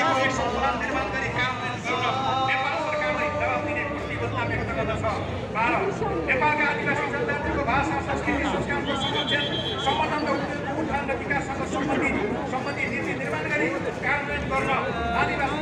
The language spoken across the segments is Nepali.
नेपाल व्यक्त गर्दछ नेपालका आदिवासी भाषा संस्कृति र सम्बन्धित सम्बन्धी नीति निर्माण गरी कार्यान्वयन गर्न आदिवासी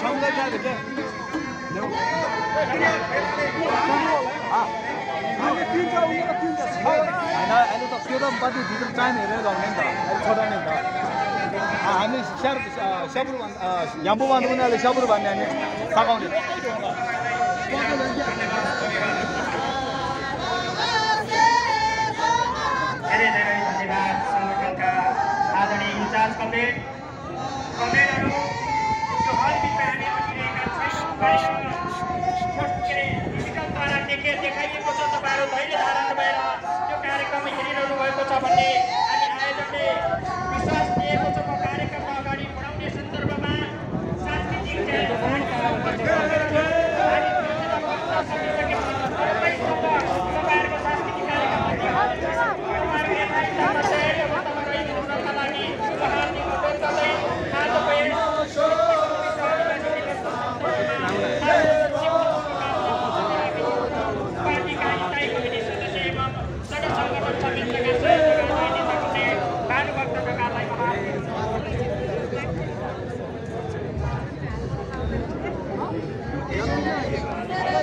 Çamla geldi de. Ne oldu? Ha. Hani tin da uyu tin हैन अहिले त त्यो त बदी भित्र टाइम हेरेर लगाउने नि त अहिले नि त हामी स्यार स्याब्रु याम्बु भन्नु पनि अहिले स्याब्रु भन्ने हामी सघाउने धेरै धन्यवाद सङ्गठनका आदरणीय इन्चार्ज कमेट कमेटहरू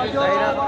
Aí,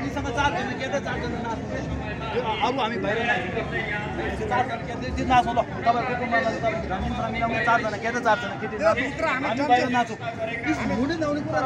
हामीसँग चारजना केटा चारजना नाच्नु अब हामी बाहिर नाच्छौँ चारजना त्यो नाच्नु ल। तपाईँको कुटुम्बमा चारजना केटा चारजना केटी हामी बाहिर नाच्छौँ हुँदै नहुने कुरा